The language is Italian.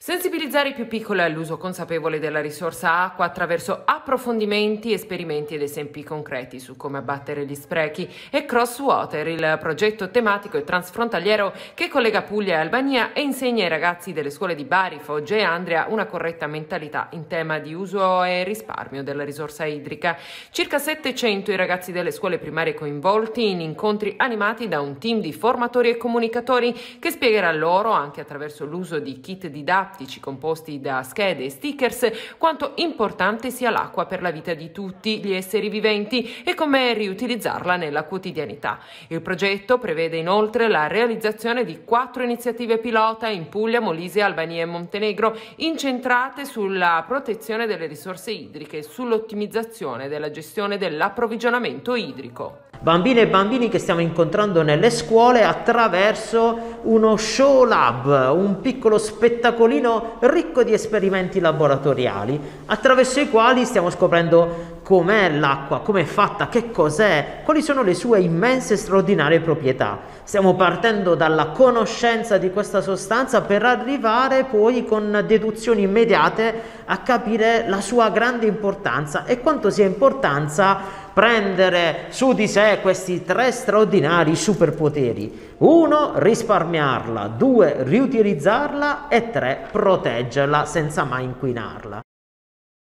Sensibilizzare i più piccoli all'uso consapevole della risorsa acqua attraverso approfondimenti, esperimenti ed esempi concreti su come abbattere gli sprechi e Crosswater, il progetto tematico e transfrontaliero che collega Puglia e Albania e insegna ai ragazzi delle scuole di Bari, Foggia e Andria una corretta mentalità in tema di uso e risparmio della risorsa idrica. Circa 700 i ragazzi delle scuole primarie coinvolti in incontri animati da un team di formatori e comunicatori che spiegherà loro, anche attraverso l'uso di kit didattici, didattici composti da schede e stickers quanto importante sia l'acqua per la vita di tutti gli esseri viventi e come riutilizzarla nella quotidianità. Il progetto prevede inoltre la realizzazione di quattro iniziative pilota in Puglia, Molise, Albania e Montenegro incentrate sulla protezione delle risorse idriche e sull'ottimizzazione della gestione dell'approvvigionamento idrico. Bambine e bambini che stiamo incontrando nelle scuole attraverso uno show lab, un piccolo spettacolino ricco di esperimenti laboratoriali, attraverso i quali stiamo scoprendo com'è l'acqua, com'è fatta, che cos'è, quali sono le sue immense e straordinarie proprietà. Stiamo partendo dalla conoscenza di questa sostanza per arrivare poi con deduzioni immediate a capire la sua grande importanza e quanto sia importanza prendere su di sé questi tre straordinari superpoteri. Uno, risparmiarla, due, riutilizzarla e tre, proteggerla senza mai inquinarla.